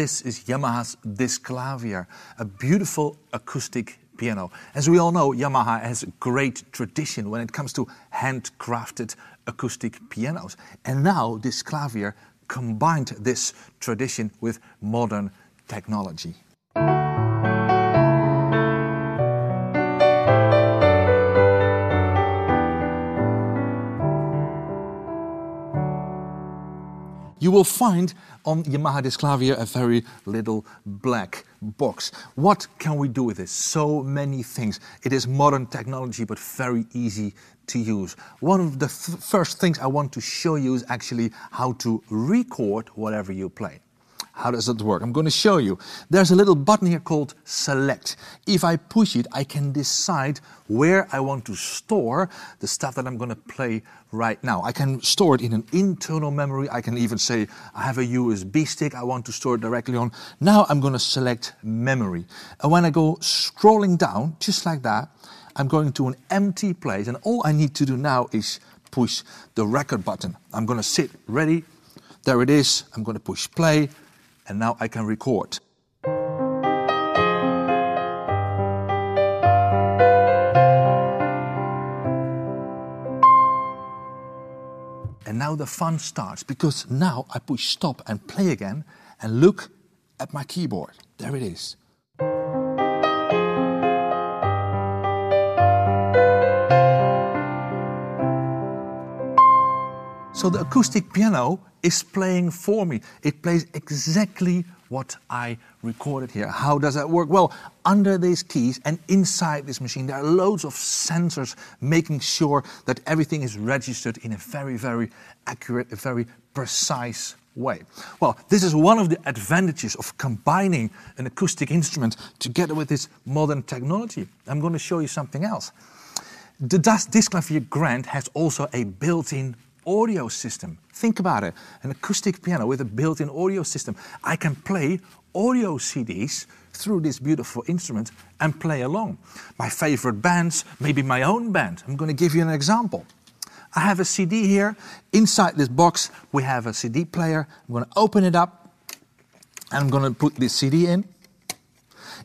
this is Yamaha's Disklavier, a beautiful acoustic piano. As we all know, Yamaha has a great tradition when it comes to handcrafted acoustic pianos. And now Disklavier combined this tradition with modern technology. You will find on Yamaha Disklavier a very little black box. What can we do with this? So many things. It is modern technology, but very easy to use. One of the first things I want to show you is actually how to record whatever you play. How does it work? I'm going to show you. There's a little button here called select. If I push it, I can decide where I want to store the stuff that I'm going to play right now. I can store it in an internal memory. I can even say I have a USB stick I want to store it directly on. Now I'm going to select memory. And when I go scrolling down, just like that, I'm going to an empty place. And all I need to do now is push the record button. I'm going to sit ready. There it is. I'm going to push play and now I can record. And now the fun starts because now I push stop and play again and look at my keyboard. There it is. So the acoustic piano is playing for me. It plays exactly what I recorded here. How does that work? Well, under these keys and inside this machine, there are loads of sensors making sure that everything is registered in a very, very accurate, a very precise way. Well, this is one of the advantages of combining an acoustic instrument together with this modern technology. I'm going to show you something else. The Disklavier Grand has also a built-in audio system. Think about it an acoustic piano with a built in audio system. I can play audio CDs through this beautiful instrument and play along. My favorite bands, maybe my own band. I'm going to give you an example. I have a CD here. Inside this box, we have a CD player. I'm going to open it up and I'm going to put this CD in.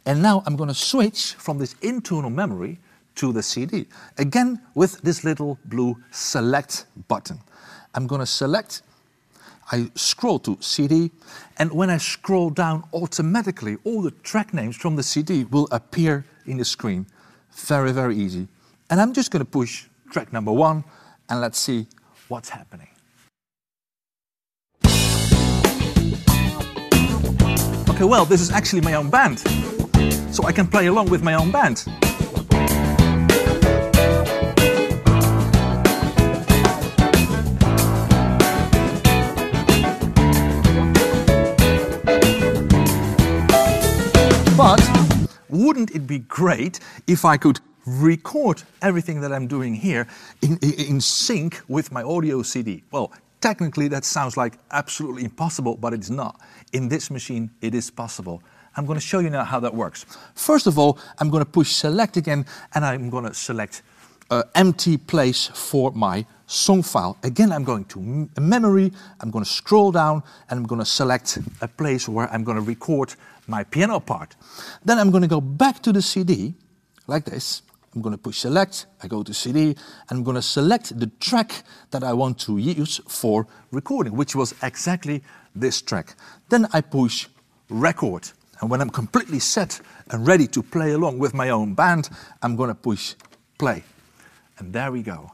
And now I'm going to switch from this internal memory to the CD. Again, with this little blue select button. I'm going to select, I scroll to CD, and when I scroll down, automatically all the track names from the CD will appear in the screen. Very, very easy. And I'm just going to push track number one, and let's see what's happening. Okay, well, this is actually my own band. So I can play along with my own band. Wouldn't it be great if I could record everything that I'm doing here in, in, sync with my audio CD? Well, technically that sounds like absolutely impossible, but it's not. In this machine, it is possible. I'm going to show you now how that works. First of all, I'm going to push select again, and I'm going to select uh, empty place for my song file. Again, I'm going to memory, I'm going to scroll down, and I'm going to select a place where I'm going to record my piano part. Then I'm going to go back to the CD, like this. I'm going to push select, I go to CD, and I'm going to select the track that I want to use for recording, which was exactly this track. Then I push record. And when I'm completely set and ready to play along with my own band, I'm going to push play. And there we go.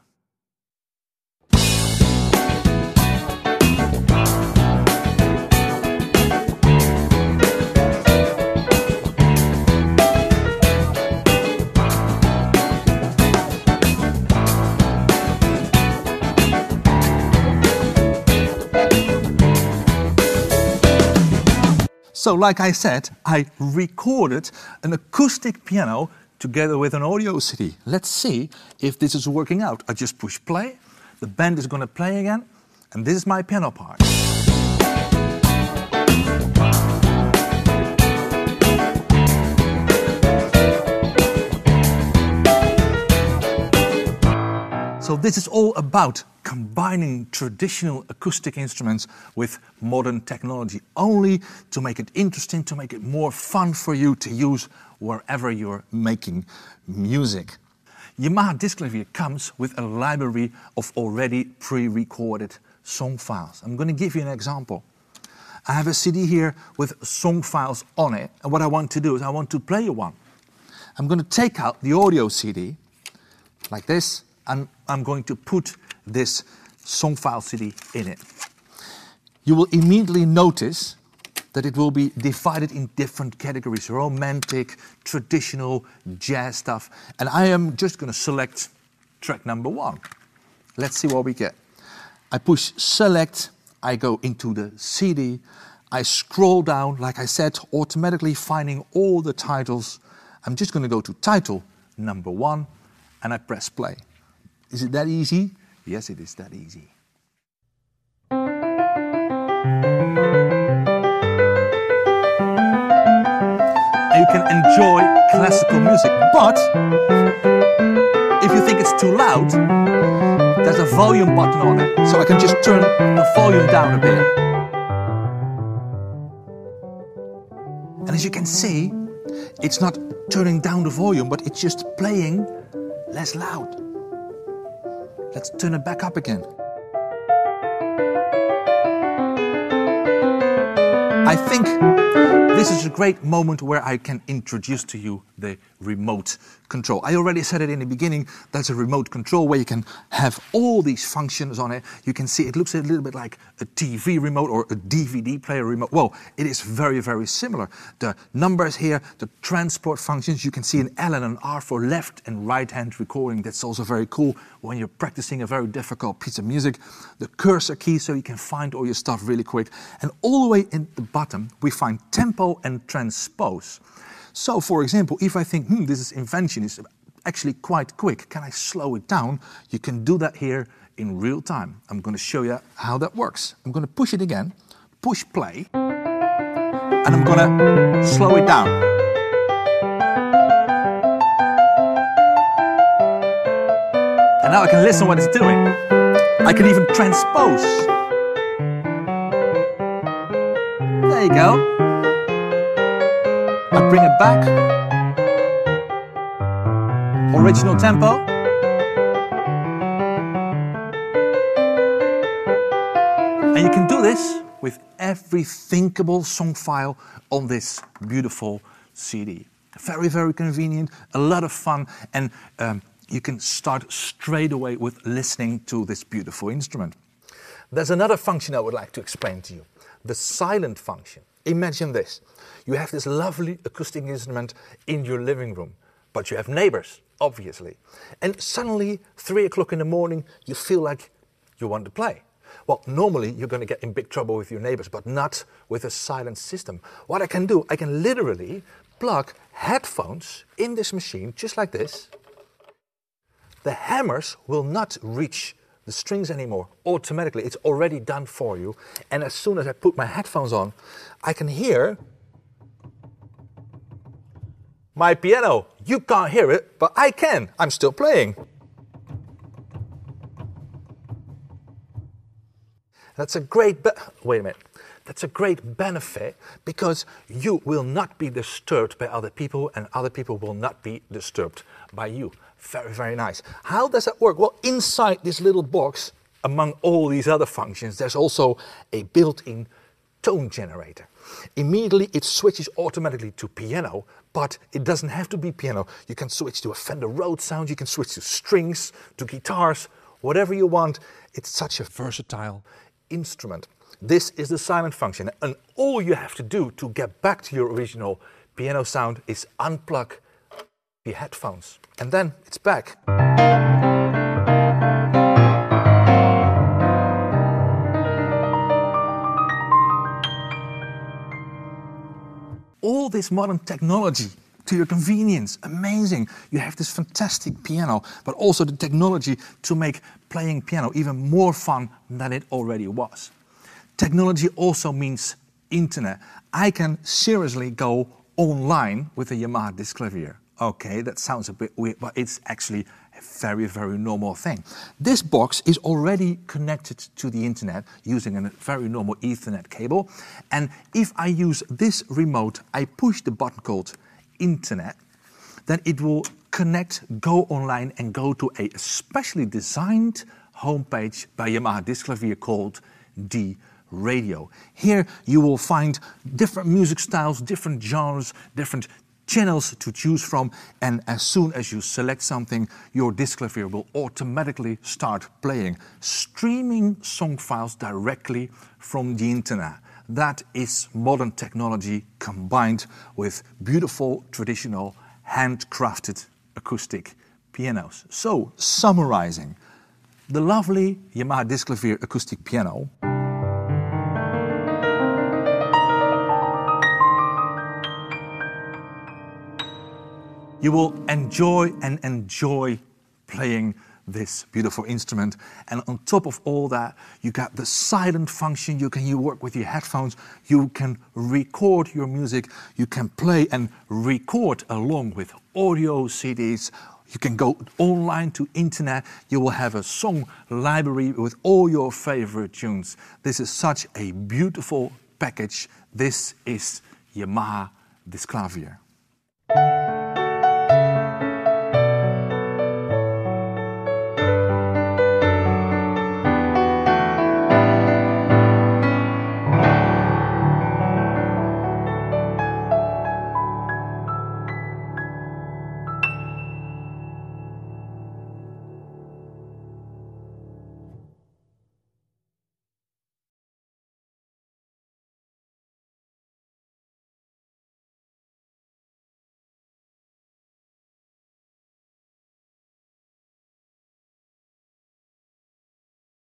So, like I said, I recorded an acoustic piano together with an audio CD. Let's see if this is working out. I just push play, the band is going to play again, and this is my piano part. So this is all about combining traditional acoustic instruments with modern technology, only to make it interesting, to make it more fun for you to use wherever you're making music. Yamaha Disklavier comes with a library of already pre-recorded song files. I'm going to give you an example. I have a CD here with song files on it, and what I want to do is I want to play you one. I'm going to take out the audio CD, like this, and I'm going to put this song file CD in it. You will immediately notice that it will be divided in different categories romantic, traditional, jazz stuff. And I am just going to select track number one. Let's see what we get. I push select, I go into the CD, I scroll down, like I said, automatically finding all the titles. I'm just going to go to title number one and I press play. Is it that easy? Yes, it is that easy. you can enjoy classical music. But if you think it's too loud, there's a volume button on it. So I can just turn the volume down a bit. And as you can see, it's not turning down the volume, but it's just playing less loud. Let's turn it back up again. I think this is a great moment where I can introduce to you the remote control. I already said it in the beginning, that's a remote control where you can have all these functions on it. You can see it looks a little bit like a TV remote or a DVD player remote. Well, it is very, very similar. The numbers here, the transport functions, you can see an L and an R for left and right hand recording. That's also very cool when you're practicing a very difficult piece of music. The cursor key so you can find all your stuff really quick. And all the way in the bottom, we find tempo and transpose. So, for example, if I think, hmm, this is invention is actually quite quick, can I slow it down? You can do that here in real time. I'm going to show you how that works. I'm going to push it again, push play, and I'm going to slow it down. And now I can listen what it's doing. I can even transpose. There you go. Bring it back. Original tempo. And you can do this with every thinkable song file on this beautiful CD. Very, very convenient, a lot of fun, and um, you can start straight away with listening to this beautiful instrument. There's another function I would like to explain to you the silent function. Imagine this. You have this lovely acoustic instrument in your living room, but you have neighbors, obviously. And suddenly, three o'clock in the morning, you feel like you want to play. Well, normally you're going to get in big trouble with your neighbors, but not with a silent system. What I can do, I can literally plug headphones in this machine, just like this. The hammers will not reach the strings anymore automatically. It's already done for you. And as soon as I put my headphones on, I can hear my piano. You can't hear it, but I can. I'm still playing. That's a great, But wait a minute. That's a great benefit because you will not be disturbed by other people and other people will not be disturbed by you. Very, very nice. How does that work? Well, inside this little box, among all these other functions, there's also a built-in tone generator. Immediately it switches automatically to piano, but it doesn't have to be piano. You can switch to a Fender Rhodes sound, you can switch to strings, to guitars, whatever you want. It's such a versatile instrument. This is the silent function, and all you have to do to get back to your original piano sound is unplug the headphones, and then it's back. All this modern technology to your convenience. Amazing. You have this fantastic piano, but also the technology to make playing piano even more fun than it already was. Technology also means internet. I can seriously go online with a Yamaha disc Disklavier. Okay, that sounds a bit weird, but it's actually a very, very normal thing. This box is already connected to the internet using a very normal Ethernet cable. And if I use this remote, I push the button called Internet, then it will connect, go online, and go to a specially designed homepage by Yamaha disc Disklavier called D Radio. Here you will find different music styles, different genres, different channels to choose from, and as soon as you select something, your Disklavier will automatically start playing, streaming song files directly from the internet. That is modern technology combined with beautiful traditional handcrafted acoustic pianos. So, summarizing, the lovely Yamaha Disklavier acoustic piano you will enjoy and enjoy playing this beautiful instrument. And on top of all that, you got the silent function. You can you work with your headphones. You can record your music. You can play and record along with audio CDs. You can go online to internet. You will have a song library with all your favorite tunes. This is such a beautiful package. This is Yamaha Disklavier.